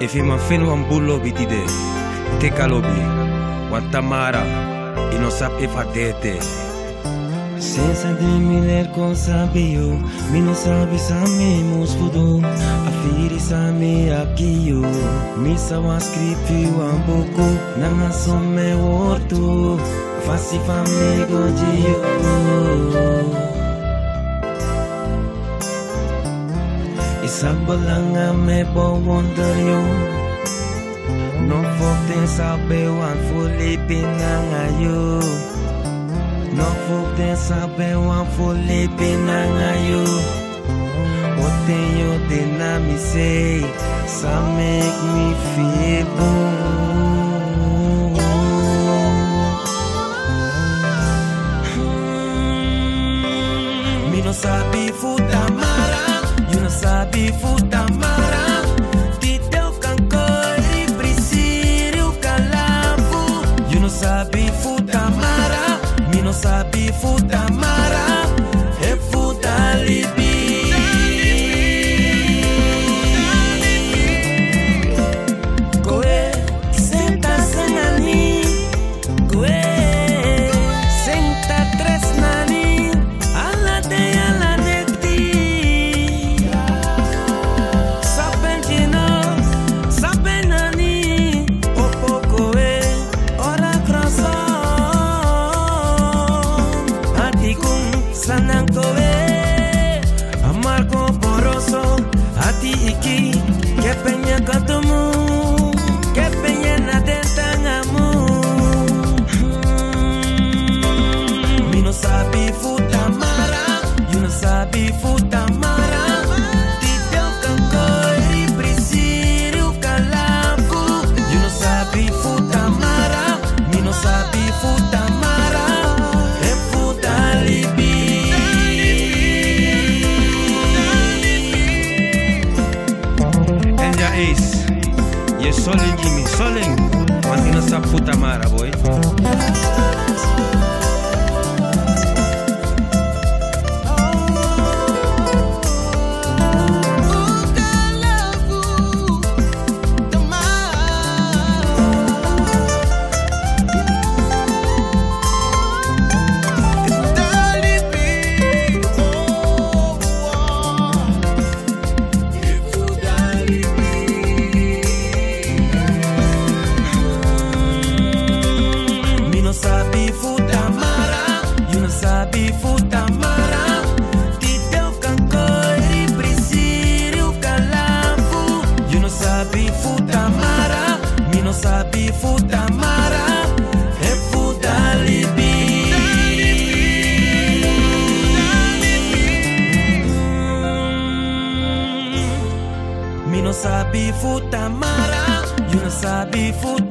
e am-bolo lobi ti de teka lobi e non sabe e Senza de miler cosa bio, mi non sabe sa mi musfudo, a firi sa me akio, mi sa wa wa boko, na na so me orto, fasi fa me. Isabalanga me bo wonder yo, no den sabe wan fully pinanga yo. No den sabe wan fully pinanga yo. Ote yo den na mi say, sa make me feel boom. Hmm. Mi no sabi futa mi no ace. Y el solen Jimmy, solen. Mantiene esa puta mara, boy. Mi no sabi futa mara. E futa libi. Mi no sabi futa mara, you no sabi futa